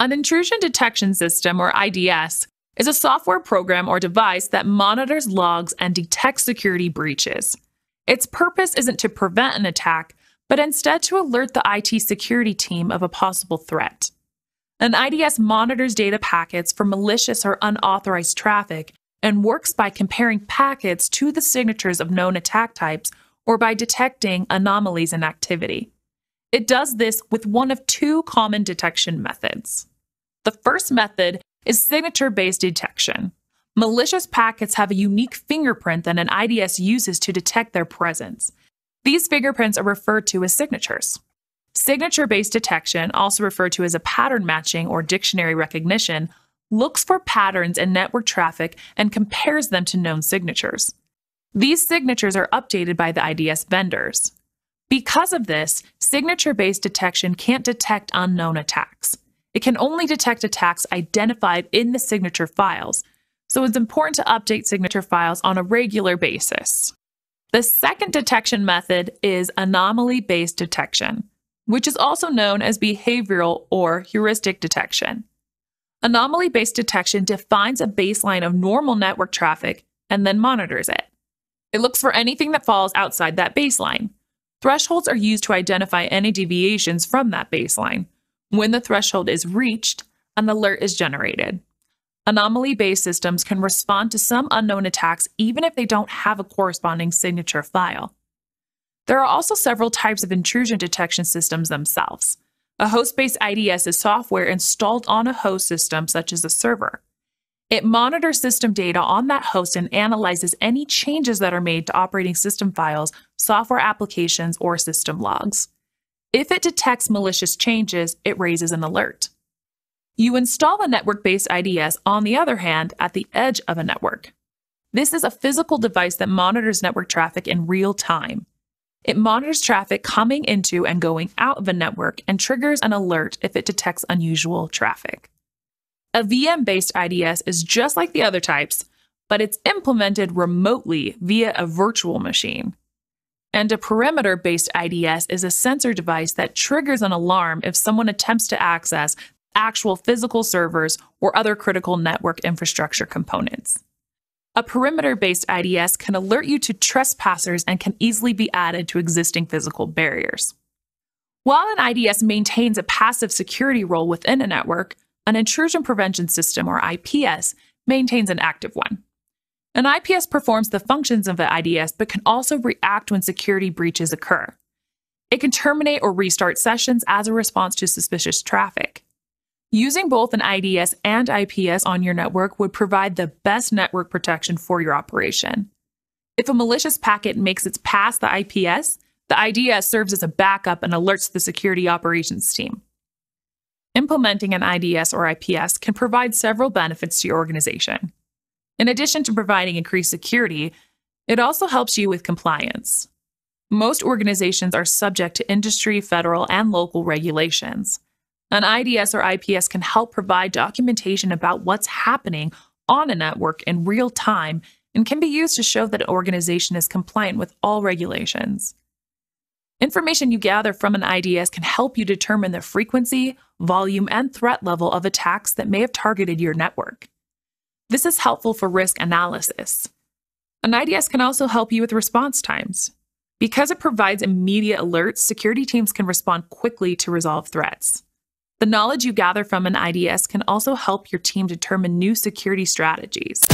An intrusion detection system, or IDS, is a software program or device that monitors logs and detects security breaches. Its purpose isn't to prevent an attack, but instead to alert the IT security team of a possible threat. An IDS monitors data packets for malicious or unauthorized traffic and works by comparing packets to the signatures of known attack types or by detecting anomalies in activity. It does this with one of two common detection methods. The first method is signature based detection. Malicious packets have a unique fingerprint that an IDS uses to detect their presence. These fingerprints are referred to as signatures. Signature based detection, also referred to as a pattern matching or dictionary recognition, looks for patterns in network traffic and compares them to known signatures. These signatures are updated by the IDS vendors. Because of this, signature based detection can't detect unknown attacks. It can only detect attacks identified in the signature files, so it's important to update signature files on a regular basis. The second detection method is anomaly based detection, which is also known as behavioral or heuristic detection. Anomaly based detection defines a baseline of normal network traffic and then monitors it. It looks for anything that falls outside that baseline. Thresholds are used to identify any deviations from that baseline. When the threshold is reached, an alert is generated. Anomaly based systems can respond to some unknown attacks even if they don't have a corresponding signature file. There are also several types of intrusion detection systems themselves. A host based IDS is software installed on a host system, such as a server. It monitors system data on that host and analyzes any changes that are made to operating system files, software applications, or system logs. If it detects malicious changes, it raises an alert. You install a network based IDS, on the other hand, at the edge of a network. This is a physical device that monitors network traffic in real time. It monitors traffic coming into and going out of a network and triggers an alert if it detects unusual traffic. A VM based IDS is just like the other types, but it's implemented remotely via a virtual machine. And a perimeter based IDS is a sensor device that triggers an alarm if someone attempts to access actual physical servers or other critical network infrastructure components. A perimeter based IDS can alert you to trespassers and can easily be added to existing physical barriers. While an IDS maintains a passive security role within a network, an intrusion prevention system, or IPS, maintains an active one. An IPS performs the functions of an IDS but can also react when security breaches occur. It can terminate or restart sessions as a response to suspicious traffic. Using both an IDS and IPS on your network would provide the best network protection for your operation. If a malicious packet makes its past the IPS, the IDS serves as a backup and alerts the security operations team. Implementing an IDS or IPS can provide several benefits to your organization. In addition to providing increased security, it also helps you with compliance. Most organizations are subject to industry, federal, and local regulations. An IDS or IPS can help provide documentation about what's happening on a network in real time and can be used to show that an organization is compliant with all regulations. Information you gather from an IDS can help you determine the frequency, volume, and threat level of attacks that may have targeted your network. This is helpful for risk analysis. An IDS can also help you with response times. Because it provides immediate alerts, security teams can respond quickly to resolve threats. The knowledge you gather from an IDS can also help your team determine new security strategies.